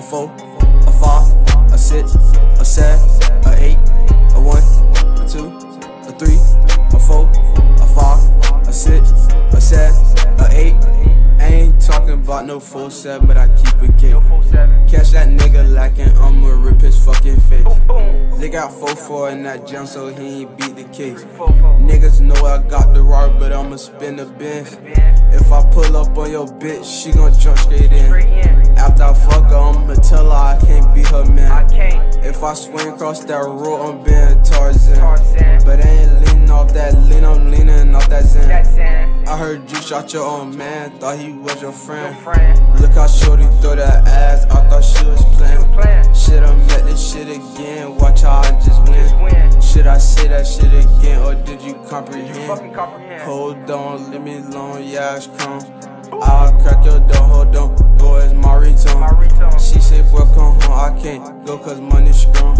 a four, a five, a six, a seven, a eight, a one, a two, a three, a four, a five, a six, a seven, a eight. I ain't talking about no full seven, but I keep it gay. They got 4-4 in that jump, so he ain't beat the case. Niggas know I got the rock, but I'ma spin the bench. If I pull up on your bitch, she gon' jump straight in. After I fuck her, I'ma tell her I can't be her man. If I swing across that road, I'm being Tarzan. But I ain't leaning off that lean, I'm leaning off that Zen. I heard you shot your own man, thought he was your friend. Look how shorty throw that ass, I thought she was that shit again, or did you comprehend? Hold on, leave me alone, yeah, it's crumb. I'll crack your door, hold on, boys, my ringtone. She say, boy, come home, I can't go cause money strong.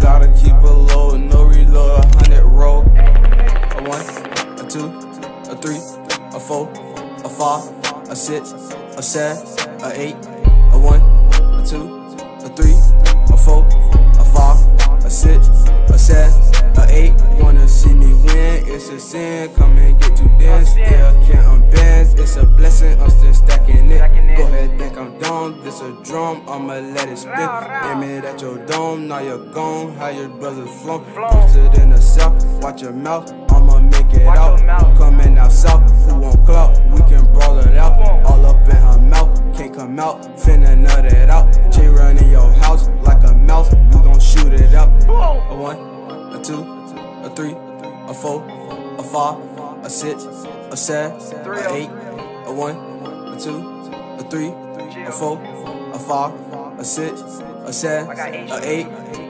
Gotta keep it low, no reload, a hundred roll. A one, a two, a three, a four, a five, a six, a seven, a eight, a one, a two, a three, a four, a five, a six, a seven, It's a sin. Come and get to this. Still can't unbend. It's a blessing. I'm still stacking it. Go ahead, think I'm dumb. This a drum. I'ma let it spit. Aim it at your dome. Now you're gone. How your brothers flown? Posted in the south. Watch your mouth. I'ma make it out. Coming out south. Who want clout? We can brawl it out. All up in her mouth. Can't come out. Finna nut it out. J running your house like a mouse. We gon' shoot it up. A one, a two, a three, a four, five, a six, a seven, a eight, a one, a two, a three, a four, a five, a six, a seven, a eight.